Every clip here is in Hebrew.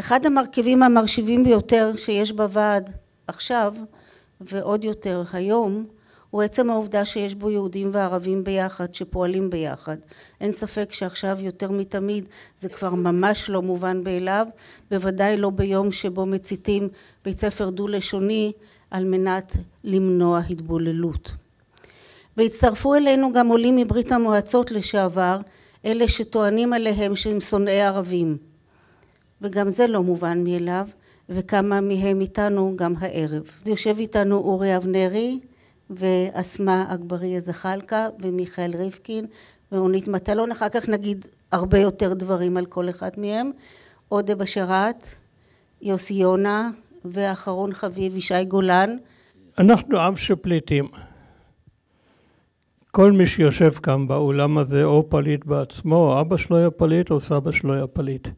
אחד המרכיבים המרשיבים ביותר שיש בוועד עכשיו ועוד יותר היום הוא עצם העובדה שיש בו יהודים וערבים ביחד שפועלים ביחד. אין ספק שעכשיו יותר מתמיד זה כבר ממש לא מובן מאליו בוודאי לא ביום שבו מציתים בית ספר דו לשוני על מנת למנוע התבוללות. והצטרפו אלינו גם עולים מברית המועצות לשעבר אלה שטוענים עליהם שהם שונאי ערבים וגם זה לא מובן מאליו וכמה מהם איתנו גם הערב. אז יושב איתנו אורי אבנרי ואסמה אגבריה זחאלקה ומיכאל ריבקין ורונית מטלון. אחר כך נגיד הרבה יותר דברים על כל אחד מהם. עודה בשאראת יוסי יונה ואחרון חביב ישי גולן. אנחנו עם של פליטים כל מי שיושב כאן באולם הזה או פליט בעצמו אבא שלו היה פליט או סבא שלו היה פליט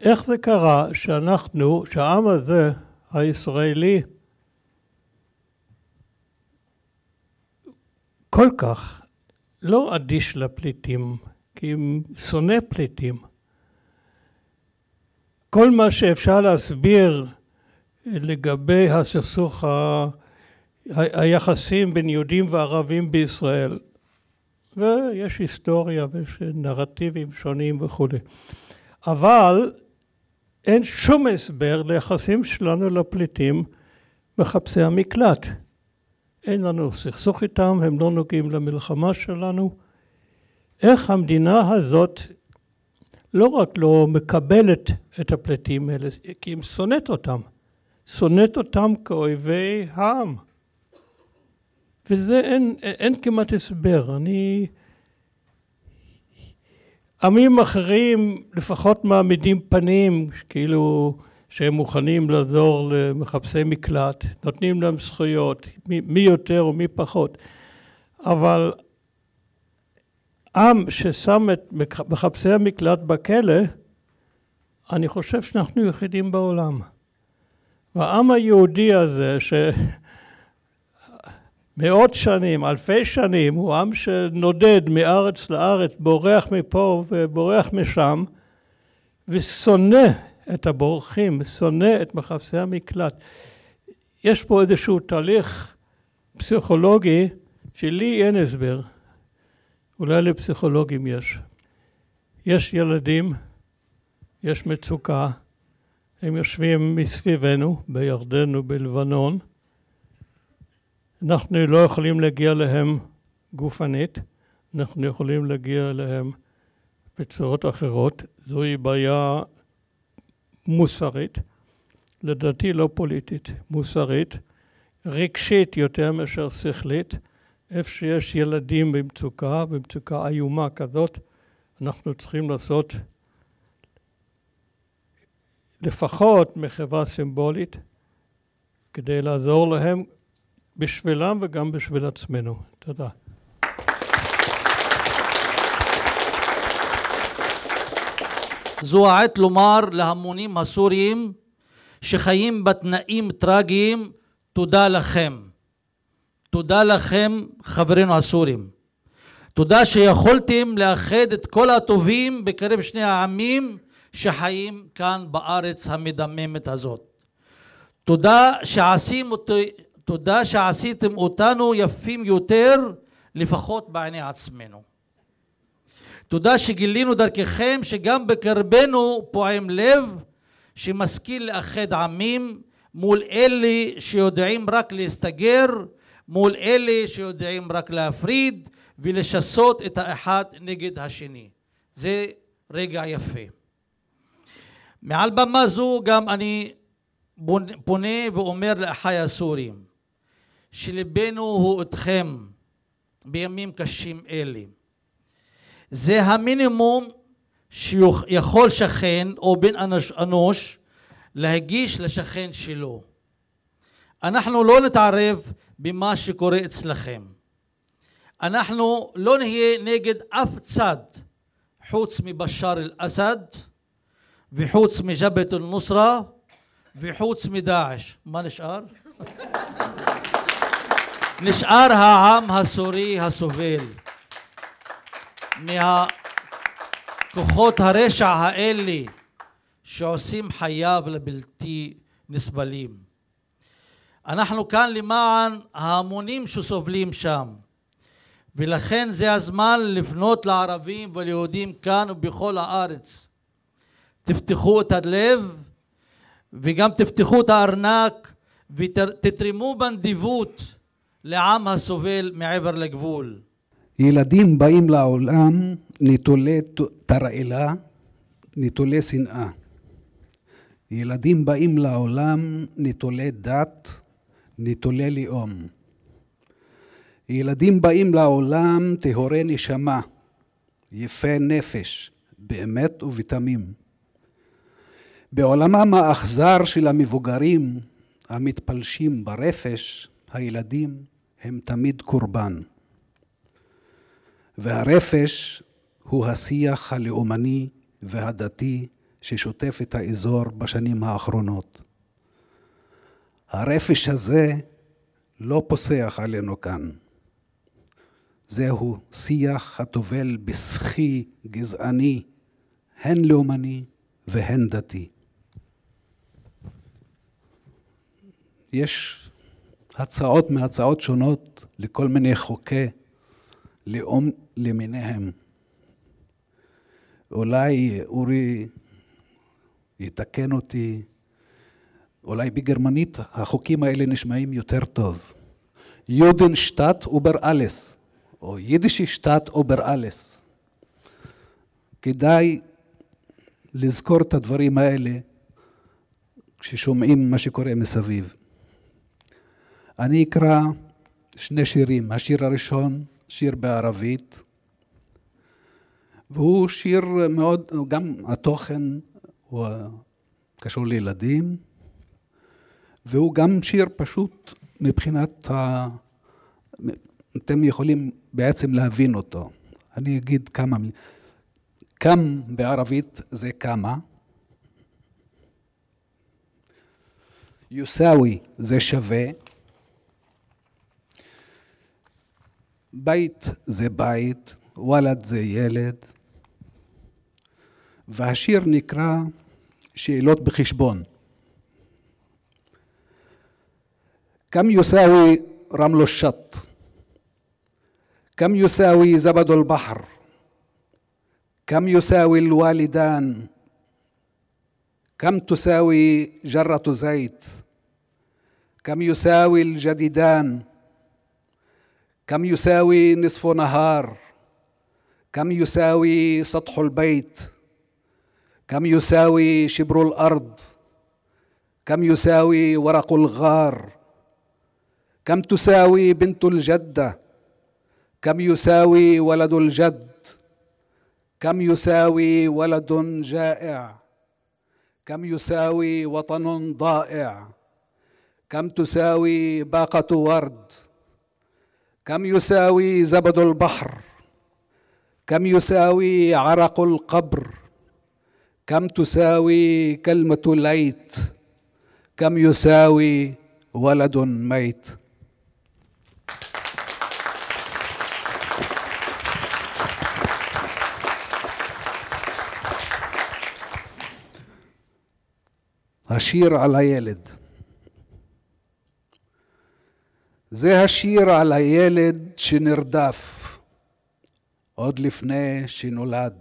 איך זה קרה שאנחנו שהעם הזה הישראלי כל כך לא אדיש לפליטים כי הם שונא פליטים? כל מה שאפשר להסביר לגבי הסכסוך היחסים בין יהודים וערבים בישראל ויש היסטוריה ויש נרטיבים שונים וכולי אבל אין שום הסבר ליחסים שלנו לפליטים מחפשי המקלט. אין לנו סכסוך איתם הם לא נוגעים למלחמה שלנו. איך המדינה הזאת לא רק לא מקבלת את הפליטים האלה כי היא שונאת אותם שונאת אותם כאויבי העם. וזה אין, אין כמעט הסבר. אני עמים אחרים לפחות מעמידים פנים כאילו שהם מוכנים לעזור למחפשי מקלט נותנים להם זכויות מי יותר ומי פחות. אבל עם ששם את מחפשי המקלט בכלא אני חושב שאנחנו יחידים בעולם. והעם היהודי הזה שמאות שנים אלפי שנים הוא עם שנודד מארץ לארץ בורח מפה ובורח משם ושונא את הבורחים שונא את מחפשי המקלט. יש פה איזשהו תהליך פסיכולוגי שלי אין הסבר. אולי לפסיכולוגים יש. יש ילדים יש מצוקה הם יושבים מסביבנו בירדן ובלבנון אנחנו לא יכולים להגיע אליהם גופנית אנחנו יכולים להגיע אליהם בצורות אחרות. זוהי בעיה מוסרית לדעתי לא פוליטית מוסרית רגשית יותר מאשר שכלית. איפה שיש ילדים במצוקה במצוקה איומה כזאת אנחנו צריכים לעשות לפחות מחווה סימבולית כדי לעזור להם בשבילם וגם בשביל עצמנו. תודה. זו העת לומר להמונים הסוריים שחיים בתנאים טרגיים תודה לכם. תודה לכם חברינו הסורים. תודה שיכולתם לאחד את כל הטובים בקרב שני העמים שחיים כאן בארץ המדממת הזאת. תודה שעשים אותי, תודה שעשיתם אותנו יפים יותר לפחות בעיני עצמנו. תודה שגילינו דרככם שגם בקרבנו פועם לב שמשכיל לאחד עמים מול אלה שיודעים רק להסתגר, מול אלה שיודעים רק להפריד ולשסות את האחד נגד השני. זה רגע יפה. מעל במה זו גם אני פונה ואומר לאחיי הסורים שליבנו הוא אתכם בימים קשים אלה. זה המינימום שיכול שכן או בן אנוש, אנוש להגיש לשכן שלו. אנחנו לא נתערב במה שקורה אצלכם. אנחנו לא נהיה נגד אף צד חוץ מבשאר אל-אסד וחוץ מג'בהת אל-נוסרה וחוץ מדאעש. מה נשאר? נשאר העם הסורי הסובל מהכוחות הרשע האלה שעושים חייו לבלתי נסבלים. אנחנו כאן למען ההמונים שסובלים שם, ולכן זה הזמן לפנות לערבים וליהודים כאן ובכל הארץ. תפתחו את הלב וגם תפתחו את הארנק ותתרמו בנדיבות לעם הסובל מעבר לגבול. ילדים באים לעולם נטולי תרעלה, נטולי שנאה. ילדים באים לעולם נטולי דת, נטולי לאום. ילדים באים לעולם טהורי נשמה, יפי נפש, באמת ובתמים. בעולמם האכזר של המבוגרים המתפלשים ברפש, הילדים הם תמיד קורבן. והרפש הוא השיח הלאומני והדתי ששוטף את האזור בשנים האחרונות. הרפש הזה לא פוסח עלינו כאן. זהו שיח הטובל בסחי גזעני, הן לאומני והן דתי. יש הצעות מהצעות שונות לכל מיני חוקי לאום למיניהם. אולי אורי יתקן אותי, אולי בגרמנית החוקים האלה נשמעים יותר טוב. Judenstaat über alles, או jüdische Staat über alles. כדאי לזכור את הדברים האלה כששומעים מה שקורה מסביב. אני אקרא שני שירים. השיר הראשון, שיר בערבית, והוא שיר מאוד, גם התוכן הוא קשור לילדים, והוא גם שיר פשוט מבחינת ה... אתם יכולים בעצם להבין אותו. אני אגיד כמה... קם בערבית זה כמה. יוסאווי זה שווה. בית זה בית, וולד זה ילד, והשיר נקרא שאלות בחשבון. كم يساوي رمل الشط كم يساوي زبد البحر كم يساوي الوالدان كم تساوي جره زيت كم يساوي الجديدان كم يساوي نصف نهار؟ كم يساوي سطح البيت؟ كم يساوي شبر الأرض؟ كم يساوي ورق الغار؟ كم تساوي بنت الجدة؟ كم يساوي ولد الجد؟ كم يساوي ولد جائع؟ كم يساوي وطن ضائع؟ كم تساوي باقة ورد؟ كم يساوي زبد البحر؟ كم يساوي عرق القبر؟ كم تساوي كلمة ليت؟ كم يساوي ولد ميت؟ هشير على يلد. זה השיר על הילד שנרדף עוד לפני שנולד.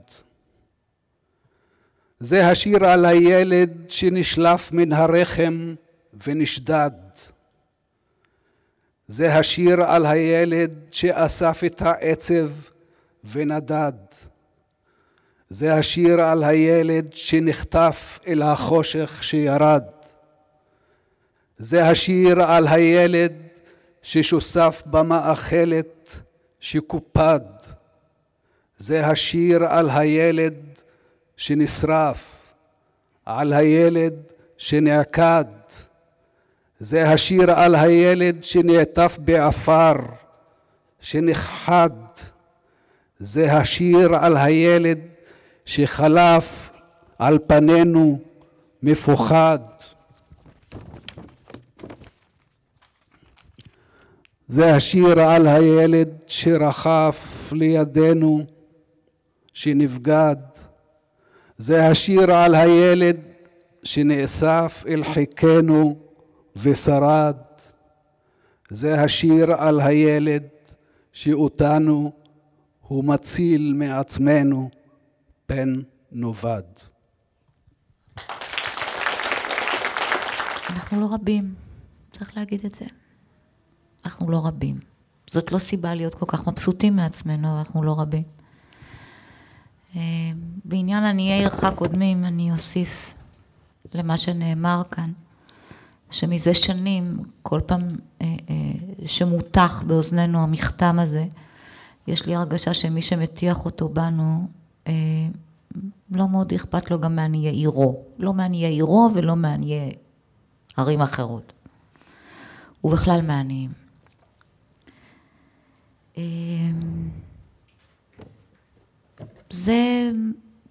זה השיר על הילד שנשלף מן הרחם ונשדד. זה השיר על הילד שאסף את העצב ונדד. זה השיר על הילד שנחטף אל החושך שירד. זה השיר על הילד ששוסף במאכלת שקופד. זה השיר על הילד שנשרף, על הילד שנעקד. זה השיר על הילד שנעטף בעפר, שנכחד. זה השיר על הילד שחלף על פנינו מפוחד. זה השיר על הילד שרחף לידינו, שנבגד. זה השיר על הילד שנאסף אל חיקנו ושרד. זה השיר על הילד שאותנו הוא מציל מעצמנו פן נאבד. אנחנו לא רבים, צריך להגיד את זה. אנחנו לא רבים. זאת לא סיבה להיות כל כך מבסוטים מעצמנו, אנחנו לא רבים. אה, בעניין עניי עירך קודמים, אני אוסיף למה שנאמר כאן, שמזה שנים, כל פעם אה, אה, שמותח באוזנינו המכתם הזה, יש לי הרגשה שמי שמטיח אותו בנו, לא מאוד אכפת לו גם מעניי עירו. לא מעניי עירו ולא מעניי ערים אחרות. ובכלל מעניים. זה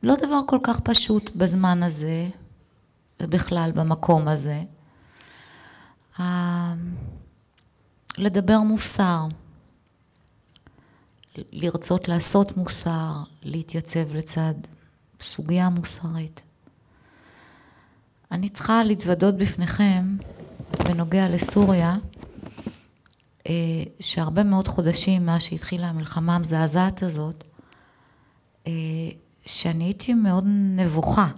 לא דבר כל כך פשוט בזמן הזה, ובכלל במקום הזה. לדבר מוסר, לרצות לעשות מוסר, להתייצב לצד סוגיה מוסרית. אני צריכה להתוודות בפניכם בנוגע לסוריה, שהרבה מאוד חודשים מאז שהתחילה המלחמה המזעזעת הזאת, אה, שאני הייתי מאוד נבוכה.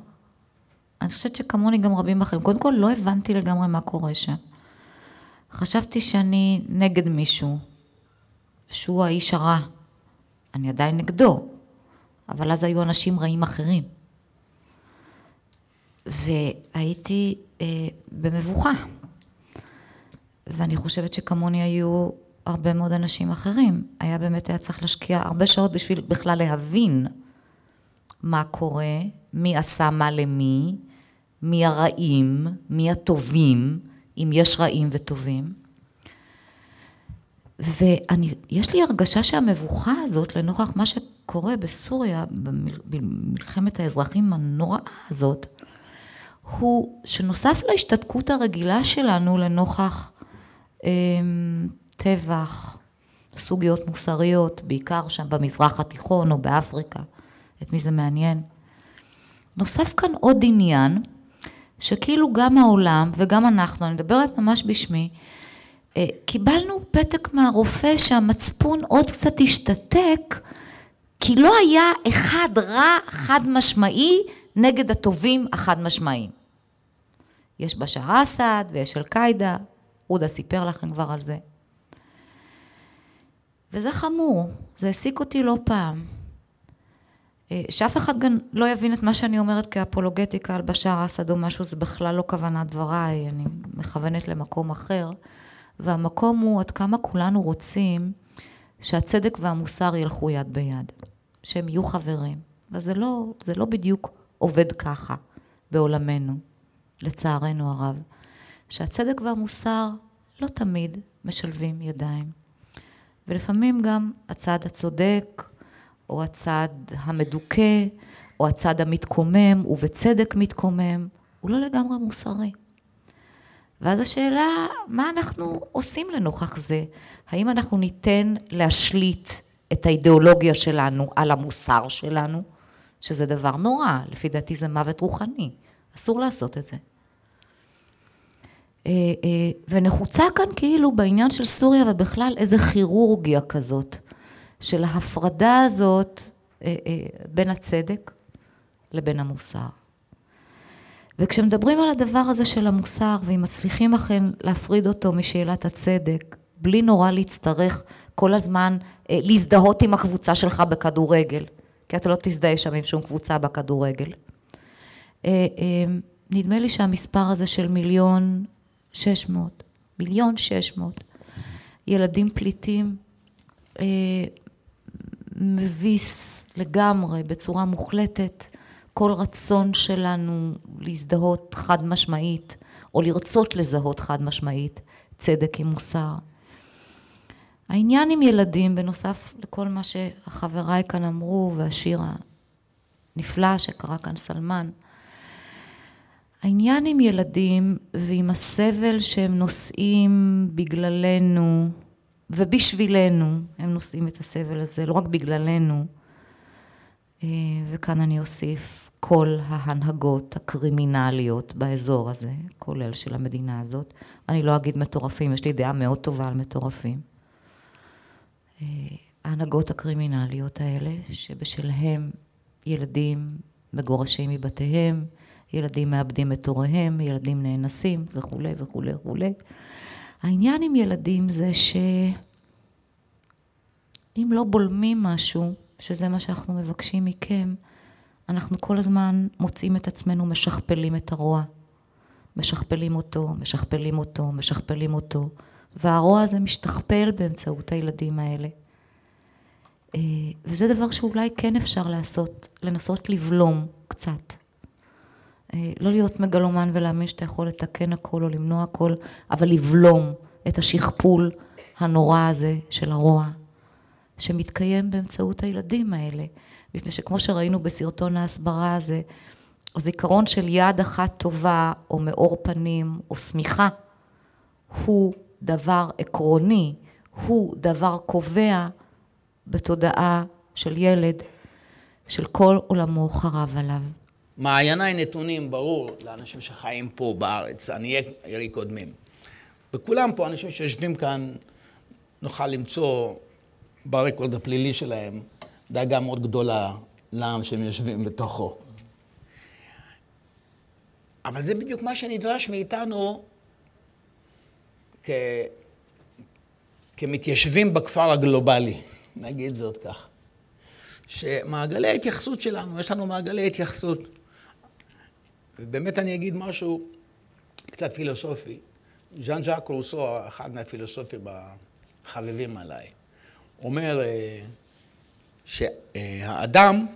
אני חושבת שכמוני גם רבים אחרים. קודם כל, לא הבנתי לגמרי מה קורה שם. חשבתי שאני נגד מישהו, שהוא האיש הרע. אני עדיין נגדו, אבל אז היו אנשים רעים אחרים. והייתי אה, במבוכה. ואני חושבת שכמוני היו הרבה מאוד אנשים אחרים. היה באמת, היה צריך להשקיע הרבה שעות בשביל בכלל להבין מה קורה, מי עשה מה למי, מי הרעים, מי הטובים, אם יש רעים וטובים. ויש לי הרגשה שהמבוכה הזאת, לנוכח מה שקורה בסוריה, במלחמת האזרחים הנוראה הזאת, הוא שנוסף להשתתקות הרגילה שלנו לנוכח טבח, סוגיות מוסריות, בעיקר שם במזרח התיכון או באפריקה, את מי זה מעניין. נוסף כאן עוד עניין, שכאילו גם העולם וגם אנחנו, אני מדברת ממש בשמי, אה, קיבלנו פתק מהרופא שהמצפון עוד קצת השתתק, כי לא היה אחד רע חד משמעי נגד הטובים החד משמעיים. יש בשאר אסד ויש אל-קאעידה, עודה סיפר לכם כבר על זה. וזה חמור, זה העסיק אותי לא פעם. אה, שאף אחד גם לא יבין את מה שאני אומרת כאפולוגטיקה על בשאר אסד או משהו, זה בכלל לא כוונת דבריי, אני מכוונת למקום אחר. והמקום הוא עד כמה כולנו רוצים שהצדק והמוסר ילכו יד ביד, שהם יהיו חברים. וזה לא, לא בדיוק עובד ככה בעולמנו, לצערנו הרב. שהצדק והמוסר לא תמיד משלבים ידיים. ולפעמים גם הצד הצודק, או הצד המדוכא, או הצד המתקומם, ובצדק מתקומם, הוא לא לגמרי מוסרי. ואז השאלה, מה אנחנו עושים לנוכח זה? האם אנחנו ניתן להשליט את האידיאולוגיה שלנו על המוסר שלנו, שזה דבר נורא, לפי דעתי זה מוות רוחני, אסור לעשות את זה. אה, אה, ונחוצה כאן כאילו בעניין של סוריה ובכלל איזה כירורגיה כזאת, של ההפרדה הזאת אה, בין הצדק לבין המוסר. וכשמדברים על הדבר הזה של המוסר, ואם מצליחים אכן להפריד אותו משאלת הצדק, בלי נורא להצטרך כל הזמן להזדהות עם הקבוצה שלך בכדורגל, כי אתה לא תזדהה שם עם שום קבוצה בכדורגל. נדמה לי שהמספר הזה של מיליון שש מאות, מיליון שש מאות ילדים פליטים אה, מביס לגמרי, בצורה מוחלטת, כל רצון שלנו להזדהות חד משמעית, או לרצות לזהות חד משמעית, צדק עם מוסר. העניין עם ילדים, בנוסף לכל מה שחבריי כאן אמרו, והשיר הנפלא שקרא כאן סלמן, העניין עם ילדים ועם הסבל שהם נושאים בגללנו ובשבילנו, הם נושאים את הסבל הזה, לא רק בגללנו, אה, וכאן אני אוסיף, כל ההנהגות הקרימינליות באזור הזה, כולל של המדינה הזאת. אני לא אגיד מטורפים, יש לי דעה מאוד טובה על מטורפים. אה, ההנהגות הקרימינליות האלה, שבשלהם ילדים מגורשים מבתיהם, ילדים מאבדים את הוריהם, ילדים נאנסים וכולי וכולי וכולי. העניין עם ילדים זה שאם לא בולמים משהו, שזה מה שאנחנו מבקשים מכם, אנחנו כל הזמן מוצאים את עצמנו משכפלים את הרוע. משכפלים אותו, משכפלים אותו, משכפלים אותו, והרוע הזה משתכפל באמצעות הילדים האלה. אה, וזה דבר שאולי כן אפשר לעשות, לנסות לבלום קצת. אה, לא להיות מגלומן ולהאמין שאתה יכול לתקן הכל או למנוע הכל, אבל לבלום את השכפול הנורא הזה של הרוע, שמתקיים באמצעות הילדים האלה. מפני שכמו שראינו בסרטון ההסברה הזה, הזיכרון של יד אחת טובה או מאור פנים או שמיכה הוא דבר עקרוני, הוא דבר קובע בתודעה של ילד, של כל עולמו חרב עליו. מעייניי נתונים, ברור, לאנשים שחיים פה בארץ, עניי עירי קודמים. וכולם פה, אנשים שיושבים כאן, נוכל למצוא ברקורד הפלילי שלהם דאגה מאוד גדולה לעם שהם יושבים בתוכו. אבל זה בדיוק מה שנדרש מאיתנו כ... כמתיישבים בכפר הגלובלי, נגיד זאת כך. שמעגלי ההתייחסות שלנו, יש לנו מעגלי התייחסות. ובאמת אני אגיד משהו קצת פילוסופי. ז'אן ז'אק רוסו, אחד מהפילוסופים החביבים עליי, אומר אה, שהאדם,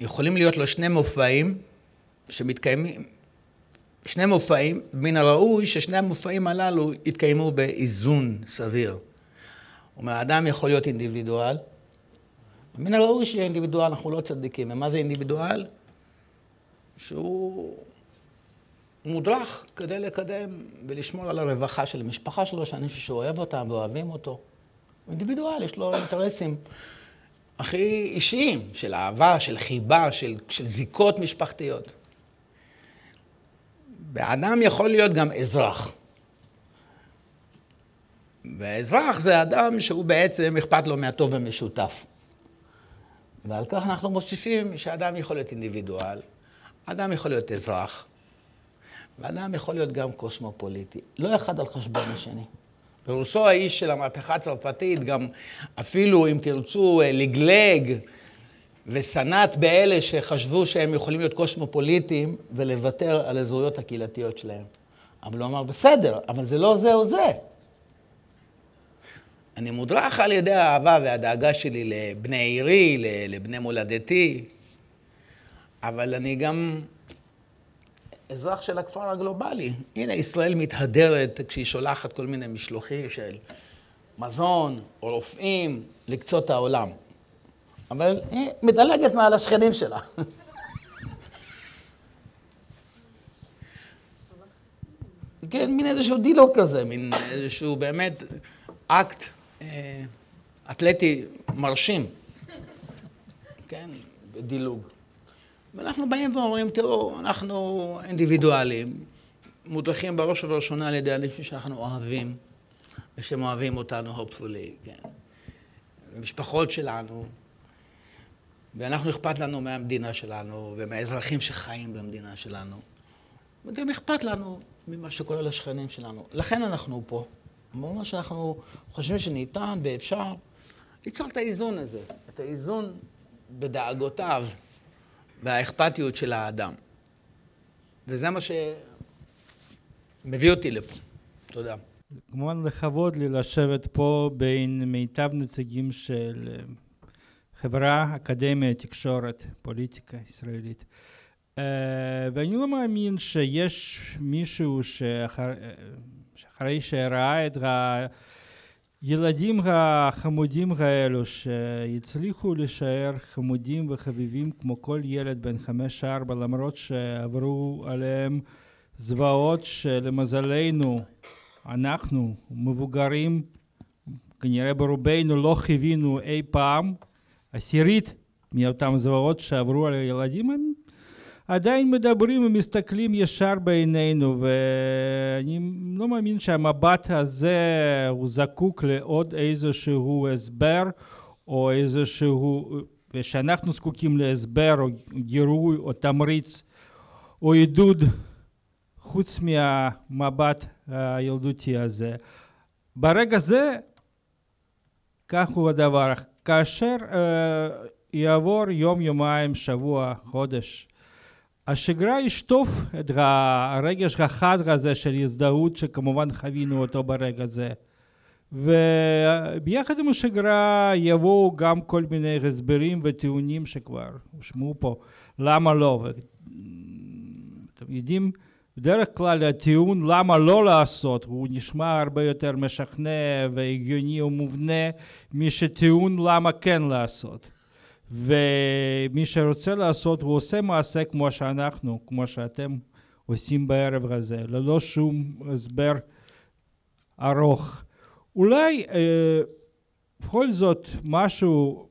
יכולים להיות לו שני מופעים שמתקיימים, שני מופעים, מן הראוי ששני המופעים הללו יתקיימו באיזון סביר. אומרת, האדם יכול להיות אינדיבידואל, מן הראוי שיהיה אינדיבידואל, אנחנו לא צדיקים. ומה זה אינדיבידואל? שהוא מודרך כדי לקדם ולשמור על הרווחה של המשפחה שלו, שאנשים שאוהב אותם ואוהבים אותו. הוא אינדיבידואל, יש לו אינטרסים הכי אישיים, של אהבה, של חיבה, של, של זיקות משפחתיות. ואדם יכול להיות גם אזרח. ואזרח זה אדם שהוא בעצם אכפת לו מהטוב המשותף. ועל כך אנחנו מוסיפים שאדם יכול להיות אינדיבידואל, אדם יכול להיות אזרח, ואדם יכול להיות גם קוסמופוליטי, לא אחד על חשבון השני. ורוסו האיש של המהפכה הצרפתית, גם אפילו, אם תרצו, לגלג וסנט באלה שחשבו שהם יכולים להיות קוסמופוליטיים ולוותר על הזהויות הקהילתיות שלהם. אבל הוא אמר, בסדר, אבל זה לא זה או זה. אני מודרך על ידי האהבה והדאגה שלי לבני עירי, לבני מולדתי, אבל אני גם אזרח של הכפר הגלובלי. הנה, ישראל מתהדרת כשהיא שולחת כל מיני משלוחים של מזון או רופאים לקצות העולם. אבל היא מדלגת מעל השכנים שלה. כן, מין איזשהו דילוג כזה, מין איזשהו באמת אקט אה, אתלטי מרשים, כן, בדילוג. ואנחנו באים ואומרים, תראו, אנחנו אינדיבידואלים, מודרכים בראש ובראשונה על ידי אנשים שאנחנו אוהבים, ושהם אוהבים אותנו, hopefully, כן. המשפחות שלנו, ואנחנו אכפת לנו מהמדינה שלנו, ומהאזרחים שחיים במדינה שלנו, וגם אכפת לנו ממה שקורה לשכנים שלנו. לכן אנחנו פה. מה שאנחנו חושבים שניתן ואפשר ליצור את האיזון הזה, את האיזון בדאגותיו. והאכפתיות של האדם. וזה מה שמביא אותי לפה. תודה. כמובן לכבוד לי לשבת פה בין מיטב נציגים של אה, חברה, אקדמיה, תקשורת, פוליטיקה ישראלית. Uh, ואני לא מאמין שיש מישהו שאחר, שאחרי שראה את ה... ילדים החמודים האלו שהצליחו להישאר חמודים וחביבים כמו כל ילד בן חמש-ארבע למרות שעברו עליהם זוועות שלמזלנו אנחנו מבוגרים כנראה ברובנו לא חווינו אי פעם. עשירית מאותן זוועות שעברו על הילדים עדיין מדברים ומסתכלים ישר בעינינו ואני לא מאמין שהמבט הזה הוא זקוק לעוד איזשהו הסבר או איזשהו ושאנחנו זקוקים להסבר או גירוי או תמריץ או עידוד חוץ מהמבט הילדותי הזה. ברגע זה כך הוא הדבר. כאשר uh, יעבור יום, יומיים, שבוע, חודש, השגרה ישטוף את הרגש החד הזה של הזדהות שכמובן חווינו אותו ברגע זה. וביחד עם השגרה יבואו גם כל מיני הסברים וטיעונים שכבר הושמעו פה, למה לא. אתם יודעים, בדרך כלל הטיעון למה לא לעשות הוא נשמע הרבה יותר משכנע והגיוני ומובנה משטיעון למה כן לעשות. ומי שרוצה לעשות הוא עושה מעשה כמו שאנחנו, כמו שאתם עושים בערב הזה, ללא שום הסבר ארוך. אולי אה, בכל זאת משהו,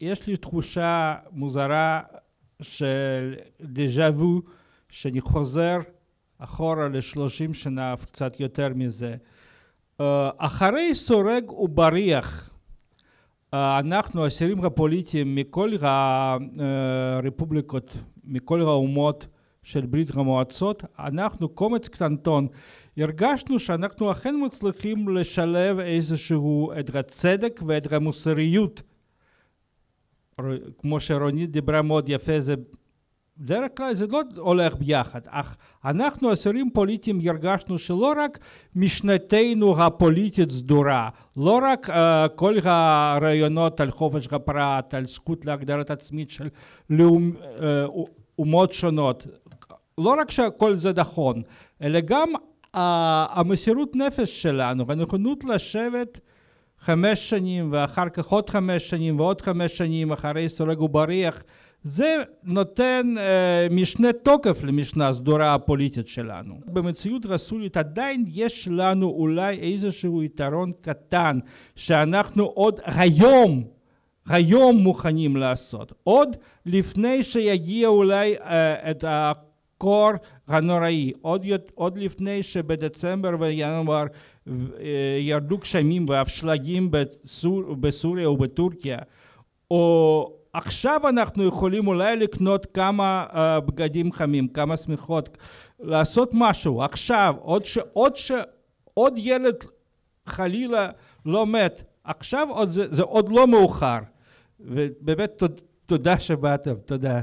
יש לי תחושה מוזרה של דז'ה וו, שאני חוזר אחורה לשלושים שנה, קצת יותר מזה. אה, אחרי סורג ובריח, אנחנו האסירים הפוליטיים מכל הרפובליקות, מכל האומות של ברית המועצות, אנחנו קומץ קטנטון הרגשנו שאנחנו אכן מצליחים לשלב איזשהו את הצדק ואת המוסריות כמו שרונית דיברה מאוד יפה זה בדרך כלל זה לא הולך ביחד. אך אנחנו אסירים פוליטיים הרגשנו שלא רק משנתנו הפוליטית סדורה לא רק uh, כל הרעיונות על חופש הפרט על זכות להגדרת עצמית של לאום, uh, אומות שונות לא רק שכל זה נכון אלא גם המסירות נפש שלנו והנכונות לשבת חמש שנים ואחר כך עוד חמש שנים ועוד חמש שנים אחרי סורג ובריח זה נותן אה, משנה תוקף למשנה הסדורה הפוליטית שלנו. במציאות רסולית עדיין יש לנו אולי איזשהו יתרון קטן שאנחנו עוד היום היום מוכנים לעשות עוד לפני שיגיע אולי אה, את הקור הנוראי עוד, עוד לפני שבדצמבר וינואר ירדו גשמים ואף שלגים בסור, בסוריה ובטורקיה או עכשיו אנחנו יכולים אולי לקנות כמה uh, בגדים חמים, כמה שמיכות, לעשות משהו עכשיו, עוד, עוד, עוד ילד חלילה לא מת, עכשיו עוד זה, זה עוד לא מאוחר, ובאמת תודה שבאתם, תודה.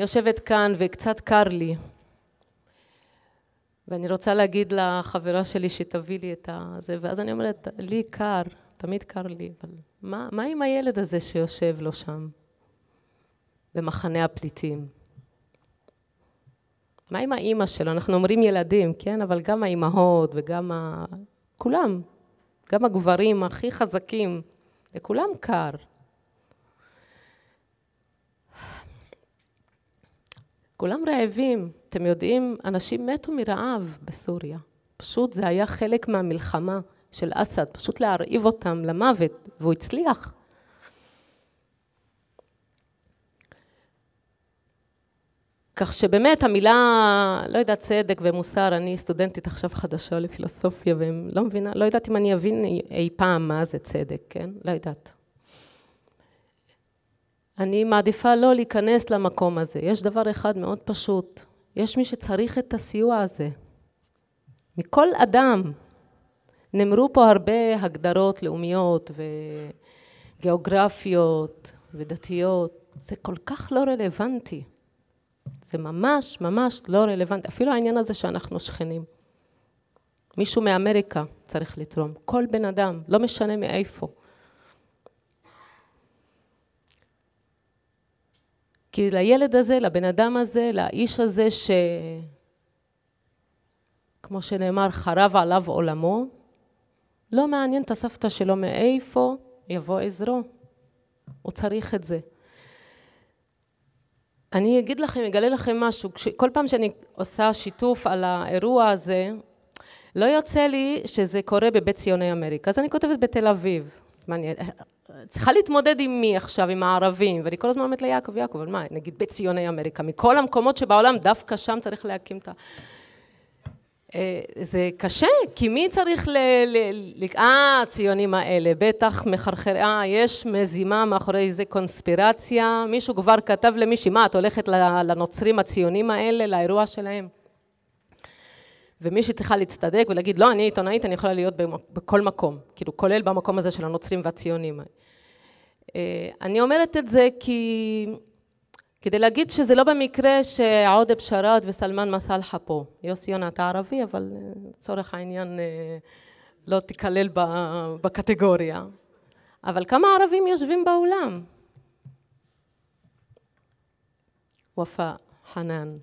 אני יושבת כאן וקצת קר לי, ואני רוצה להגיד לחברה שלי שתביא לי את זה, ואז אני אומרת, לי קר, תמיד קר לי, אבל מה, מה עם הילד הזה שיושב לו שם, במחנה הפליטים? מה עם האימא שלו? אנחנו אומרים ילדים, כן? אבל גם האימהות וגם ה... כולם, גם הגברים הכי חזקים, לכולם קר. כולם רעבים. אתם יודעים, אנשים מתו מרעב בסוריה. פשוט זה היה חלק מהמלחמה של אסד, פשוט להרעיב אותם למוות, והוא הצליח. כך שבאמת המילה, לא יודעת, צדק ומוסר, אני סטודנטית עכשיו חדשה לפילוסופיה, ולא מבינה, לא יודעת אם אני אבין אי פעם מה זה צדק, כן? לא יודעת. אני מעדיפה לא להיכנס למקום הזה. יש דבר אחד מאוד פשוט, יש מי שצריך את הסיוע הזה. מכל אדם. נאמרו פה הרבה הגדרות לאומיות וגיאוגרפיות ודתיות. זה כל כך לא רלוונטי. זה ממש ממש לא רלוונטי. אפילו העניין הזה שאנחנו שכנים. מישהו מאמריקה צריך לתרום. כל בן אדם, לא משנה מאיפה. כי לילד הזה, לבן אדם הזה, לאיש הזה ש... כמו שנאמר, חרב עליו עולמו, לא מעניין את הסבתא שלו מאיפה יבוא עזרו. הוא צריך את זה. אני אגיד לכם, אגלה לכם משהו, כל פעם שאני עושה שיתוף על האירוע הזה, לא יוצא לי שזה קורה בבית ציוני אמריקה, אז אני כותבת בתל אביב. מה, אני צריכה להתמודד עם מי עכשיו, עם הערבים, ואני כל הזמן אומרת ליעקב, יעקב, אבל מה, נגיד בית ציוני אמריקה, מכל המקומות שבעולם, דווקא שם צריך להקים את ה... זה קשה, כי מי צריך. ל... אה, הציונים האלה, בטח מחרחר... אה, יש מזימה מאחורי זה קונספירציה, מישהו כבר כתב למישהי, מה, את הולכת לנוצרים הציונים האלה, לאירוע שלהם? ומישהי צריכה להצטדק ולהגיד, לא, אני עיתונאית, אני יכולה להיות בכל מקום, כאילו, כולל במקום הזה של הנוצרים והציונים. אני אומרת את זה כי... כדי להגיד שזה לא במקרה שעודה בשאראת וסלמן מסאלחה פה. יוסי יונה, אתה ערבי, אבל לצורך העניין לא תיכלל בקטגוריה. אבל כמה ערבים יושבים באולם? ופאא, חנן.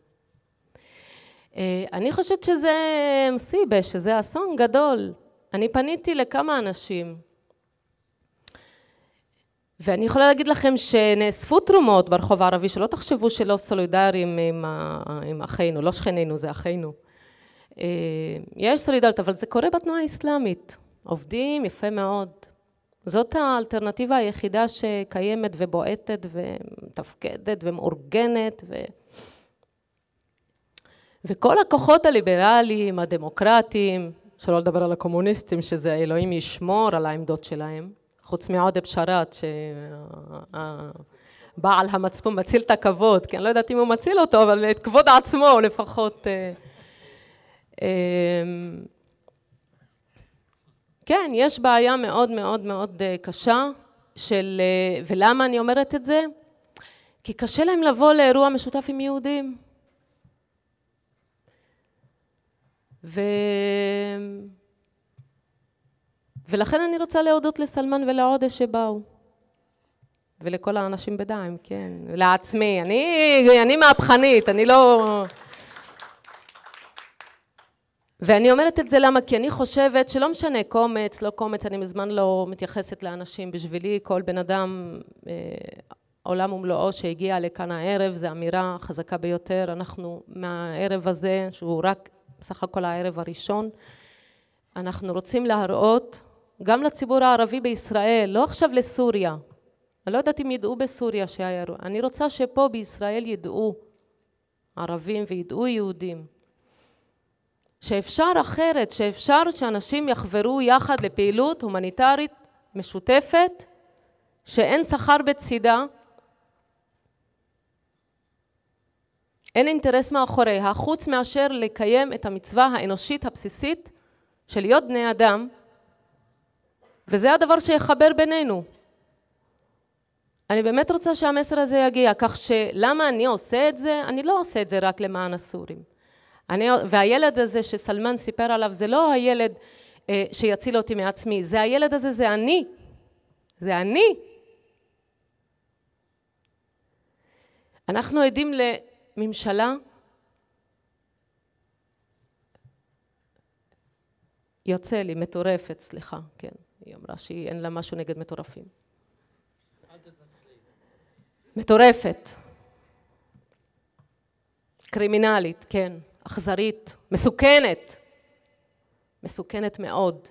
אני חושבת שזה מסיבה, שזה אסון גדול. אני פניתי לכמה אנשים ואני יכולה להגיד לכם שנאספו תרומות ברחוב הערבי, שלא תחשבו שלא סולידריים עם, עם אחינו, לא שכנינו, זה אחינו. יש סולידריות, אבל זה קורה בתנועה האסלאמית. עובדים יפה מאוד. זאת האלטרנטיבה היחידה שקיימת ובועטת ומתפקדת ומאורגנת ו... וכל הכוחות הליברליים, הדמוקרטיים, שלא לדבר על הקומוניסטים, שזה אלוהים ישמור על העמדות שלהם, חוץ מעודה בשאראת, שבעל המצפון מציל את הכבוד, כי אני לא יודעת אם הוא מציל אותו, אבל את כבוד עצמו לפחות. אה, אמ, כן, יש בעיה מאוד מאוד מאוד אה, קשה של... אה, ולמה אני אומרת את זה? כי קשה להם לבוא לאירוע משותף עם יהודים. ו... ולכן אני רוצה להודות לסלמן ולעודה שבאו. ולכל האנשים בדיים, כן. לעצמי. אני, אני מהפכנית, אני לא... ואני אומרת את זה למה? כי אני חושבת שלא משנה קומץ, לא קומץ, אני מזמן לא מתייחסת לאנשים. בשבילי כל בן אדם, אה, עולם ומלואו שהגיע לכאן הערב, זו אמירה חזקה ביותר. אנחנו מהערב הזה, שהוא רק בסך הכל הערב הראשון, אנחנו רוצים להראות גם לציבור הערבי בישראל, לא עכשיו לסוריה. אני לא יודעת אם ידעו בסוריה שהיה. אני רוצה שפה בישראל ידעו ערבים וידעו יהודים. שאפשר אחרת, שאפשר שאנשים יחברו יחד לפעילות הומניטרית משותפת, שאין שכר בצידה, אין אינטרס מאחוריה, חוץ מאשר לקיים את המצווה האנושית הבסיסית של להיות בני אדם, וזה הדבר שיחבר בינינו. אני באמת רוצה שהמסר הזה יגיע, כך שלמה אני עושה את זה? אני לא עושה את זה רק למען הסורים. אני, והילד הזה שסלמן סיפר עליו, זה לא הילד אה, שיציל אותי מעצמי, זה הילד הזה, זה אני. זה אני. אנחנו עדים לממשלה יוצא לי, מטורפת, סליחה, כן, היא אמרה שאין לה משהו נגד מטורפים. מטורפת. קרימינלית, כן. אכזרית, מסוכנת, מסוכנת מאוד.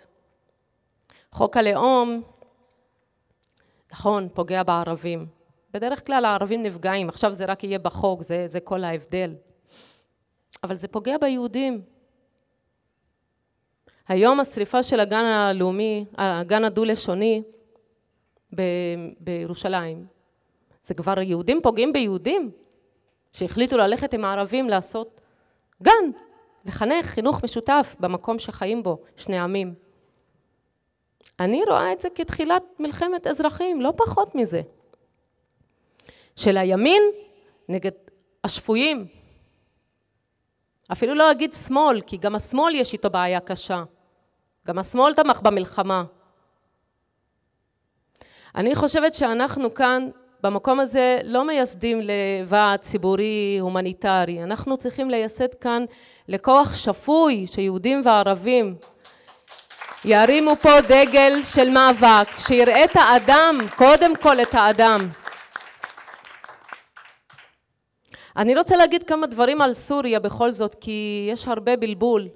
חוק הלאום, נכון, פוגע בערבים. בדרך כלל הערבים נפגעים, עכשיו זה רק יהיה בחוק, זה, זה כל ההבדל. אבל זה פוגע ביהודים. היום השריפה של הגן הלאומי, הגן הדו-לשוני ב- בירושלים, זה כבר יהודים פוגעים ביהודים, שהחליטו ללכת עם הערבים לעשות גן, לחנך חינוך משותף במקום שחיים בו שני עמים. אני רואה את זה כתחילת מלחמת אזרחים, לא פחות מזה. של הימין נגד השפויים. אפילו לא אגיד שמאל, כי גם השמאל יש איתו בעיה קשה. גם השמאל תמך במלחמה. אני חושבת שאנחנו כאן במקום הזה לא מייסדים לוועד ציבורי הומניטרי, אנחנו צריכים לייסד כאן לכוח שפוי שיהודים וערבים ירימו פה דגל של מאבק, שיראה את האדם, קודם כל את האדם. אני רוצה להגיד כמה דברים על סוריה בכל זאת, כי יש הרבה בלבול.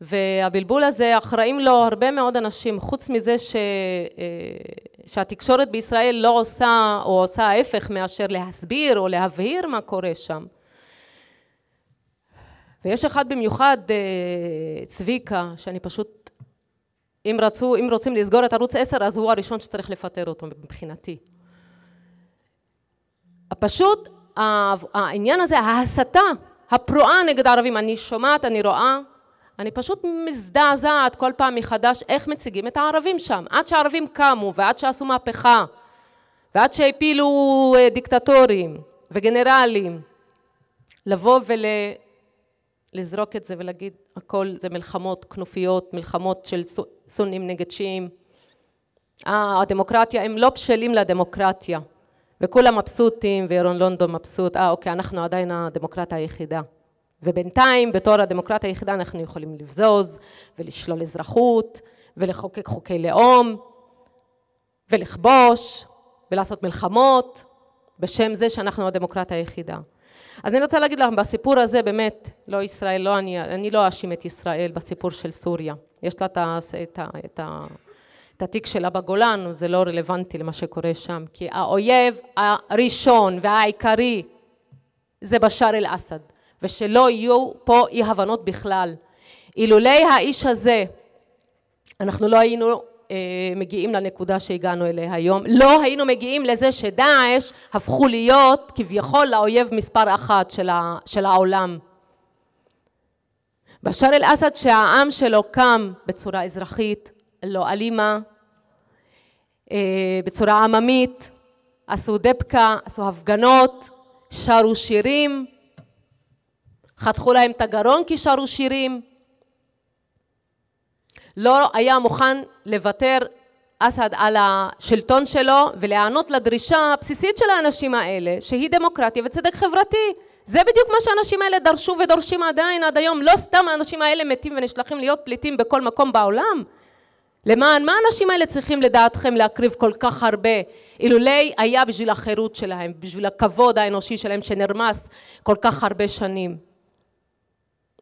והבלבול הזה אחראים לו הרבה מאוד אנשים, חוץ מזה ש, אה, שהתקשורת בישראל לא עושה, או עושה ההפך מאשר להסביר או להבהיר מה קורה שם. ויש אחד במיוחד, אה, צביקה, שאני פשוט, אם, רצו, אם רוצים לסגור את ערוץ 10, אז הוא הראשון שצריך לפטר אותו מבחינתי. פשוט העניין הזה, ההסתה הפרועה נגד הערבים, אני שומעת, אני רואה אני פשוט מזדעזעת כל פעם מחדש איך מציגים את הערבים שם. עד שהערבים קמו ועד שעשו מהפכה ועד שהפילו אה, דיקטטורים וגנרלים, לבוא ולזרוק את זה ולהגיד הכל זה מלחמות כנופיות, מלחמות של סונים נגד שיעים. אה, הדמוקרטיה, הם לא בשלים לדמוקרטיה וכולם מבסוטים וירון לונדון מבסוט, אה אוקיי, אנחנו עדיין הדמוקרטיה היחידה. ובינתיים בתור הדמוקרטיה היחידה אנחנו יכולים לבזוז ולשלול אזרחות ולחוקק חוקי לאום ולכבוש ולעשות מלחמות בשם זה שאנחנו הדמוקרטיה היחידה. אז אני רוצה להגיד לכם, בסיפור הזה באמת, לא ישראל, לא אני, אני לא אאשים את ישראל בסיפור של סוריה. יש לה את, את, את, את התיק שלה בגולן, זה לא רלוונטי למה שקורה שם, כי האויב הראשון והעיקרי זה בשאר אל-אסד. ושלא יהיו פה אי הבנות בכלל. אילולי האיש הזה, אנחנו לא היינו אה, מגיעים לנקודה שהגענו אליה היום, לא היינו מגיעים לזה שדאעש הפכו להיות כביכול לאויב מספר אחת של, ה, של העולם. בשאר אל-אסד שהעם שלו קם בצורה אזרחית, לא אלימה, בצורה עממית, עשו דבקה, עשו הפגנות, שרו שירים, חתכו להם את הגרון כי שרו שירים. לא היה מוכן לוותר אסד על השלטון שלו ולהיענות לדרישה הבסיסית של האנשים האלה, שהיא דמוקרטיה וצדק חברתי. זה בדיוק מה שהאנשים האלה דרשו ודורשים עדיין עד היום. לא סתם האנשים האלה מתים ונשלחים להיות פליטים בכל מקום בעולם. למען מה האנשים האלה צריכים לדעתכם להקריב כל כך הרבה אילולי היה בשביל החירות שלהם, בשביל הכבוד האנושי שלהם שנרמס כל כך הרבה שנים.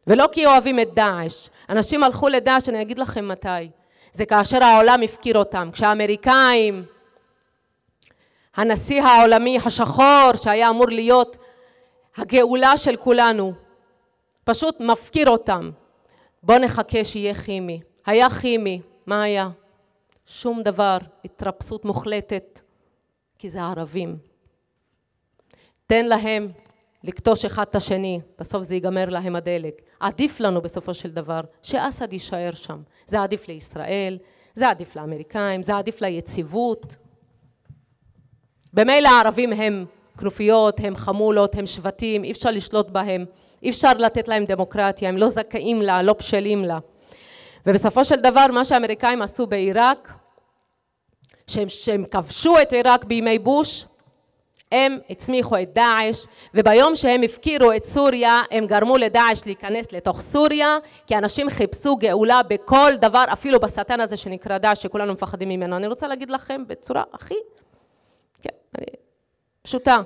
ולא כי אוהבים את דאעש. אנשים הלכו לדאעש, אני אגיד לכם מתי. זה כאשר העולם הפקיר אותם. כשהאמריקאים, הנשיא העולמי השחור שהיה אמור להיות הגאולה של כולנו, פשוט מפקיר אותם. בואו נחכה שיהיה כימי. היה כימי, מה היה? שום דבר, התרפסות מוחלטת, כי זה ערבים. תן להם לכתוש אחד את השני, בסוף זה ייגמר להם הדלק. עדיף לנו בסופו של דבר שאסד יישאר שם. זה עדיף לישראל, זה עדיף לאמריקאים, זה עדיף ליציבות. במילא הערבים הם כנופיות, הם חמולות, הם שבטים, אי אפשר לשלוט בהם, אי אפשר לתת להם דמוקרטיה, הם לא זכאים לה, לא בשלים לה. ובסופו של דבר מה שהאמריקאים עשו בעיראק, שהם, שהם כבשו את עיראק בימי בוש, הם הצמיחו את דאעש, וביום שהם הפקירו את סוריה, הם גרמו לדאעש להיכנס לתוך סוריה, כי אנשים חיפשו גאולה בכל דבר, אפילו בשטן הזה שנקרא דאעש, שכולנו מפחדים ממנו. אני רוצה להגיד לכם בצורה הכי כן, פשוטה,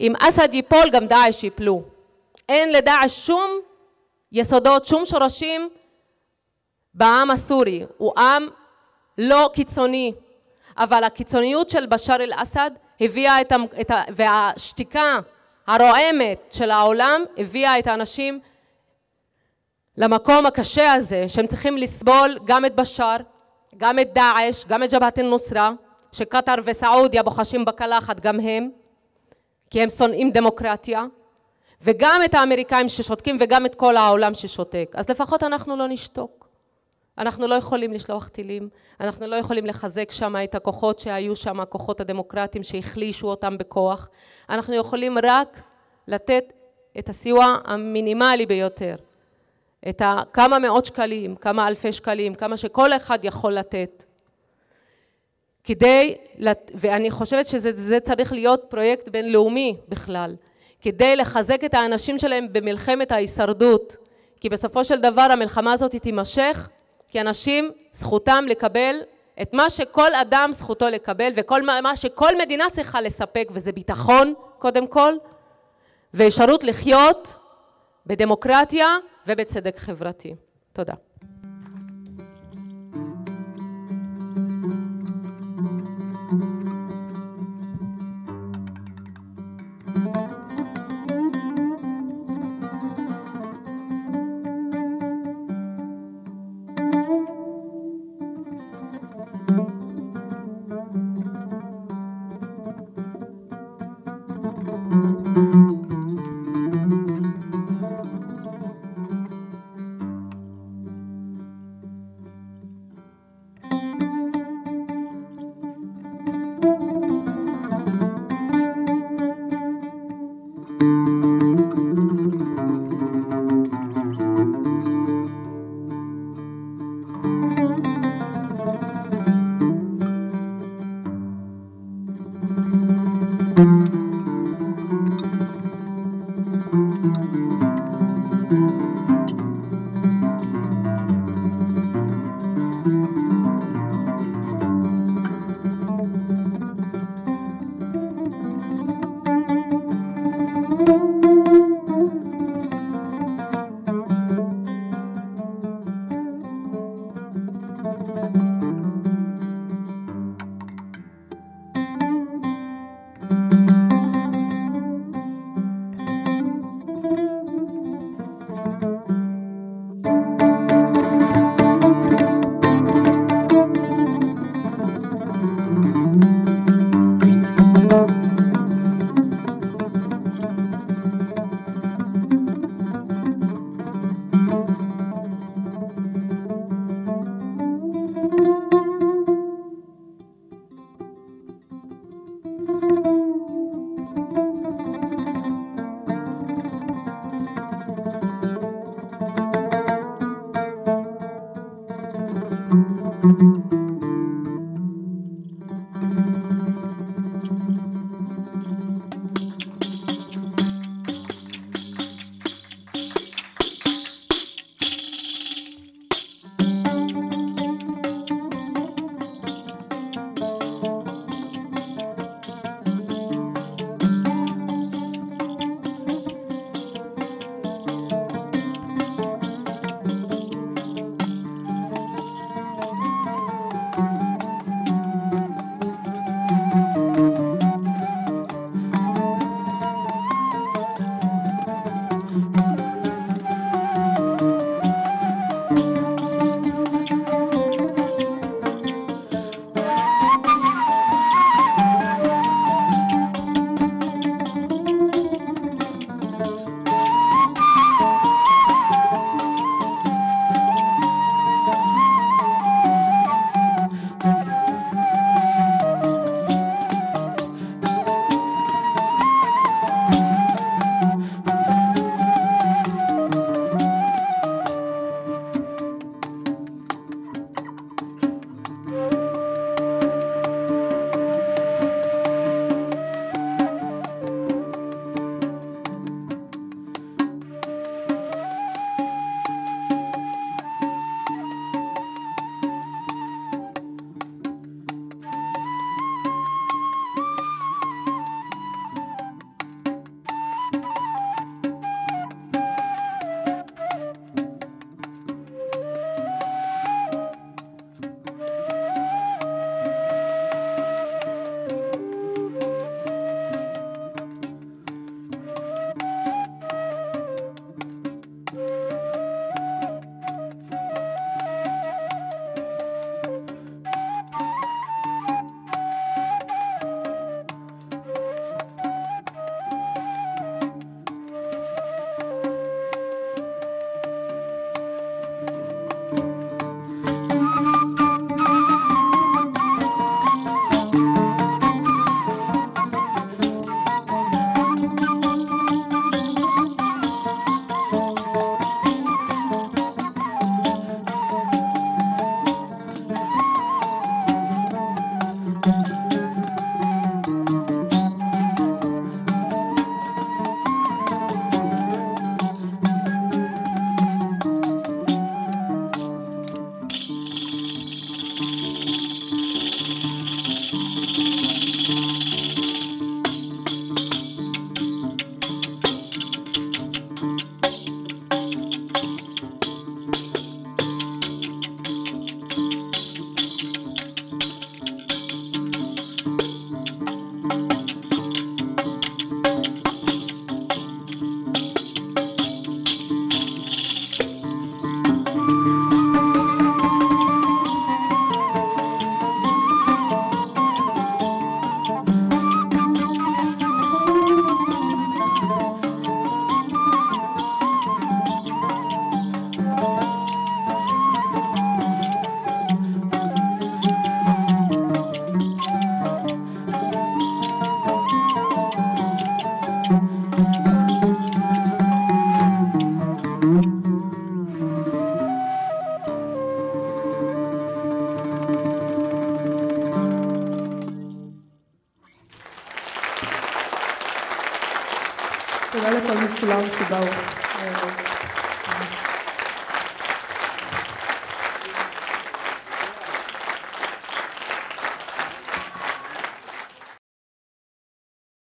אם אסד ייפול, גם דאעש ייפלו. אין לדאעש שום יסודות, שום שורשים בעם הסורי. הוא עם לא קיצוני, אבל הקיצוניות של בשאר אל-אסד הביאה את, את ה... והשתיקה הרועמת של העולם הביאה את האנשים למקום הקשה הזה שהם צריכים לסבול גם את בשאר, גם את דאעש, גם את ג'בהת א-נוסרה, שקטר וסעודיה בוחשים בקלחת גם הם, כי הם שונאים דמוקרטיה, וגם את האמריקאים ששותקים וגם את כל העולם ששותק. אז לפחות אנחנו לא נשתוק. אנחנו לא יכולים לשלוח טילים, אנחנו לא יכולים לחזק שם את הכוחות שהיו שם, הכוחות הדמוקרטיים שהחלישו אותם בכוח, אנחנו יכולים רק לתת את הסיוע המינימלי ביותר, את כמה מאות שקלים, כמה אלפי שקלים, כמה שכל אחד יכול לתת. כדי, ואני חושבת שזה צריך להיות פרויקט בינלאומי בכלל, כדי לחזק את האנשים שלהם במלחמת ההישרדות, כי בסופו של דבר המלחמה הזאת תימשך כי אנשים זכותם לקבל את מה שכל אדם זכותו לקבל וכל מה שכל מדינה צריכה לספק וזה ביטחון קודם כל ואפשרות לחיות בדמוקרטיה ובצדק חברתי. תודה.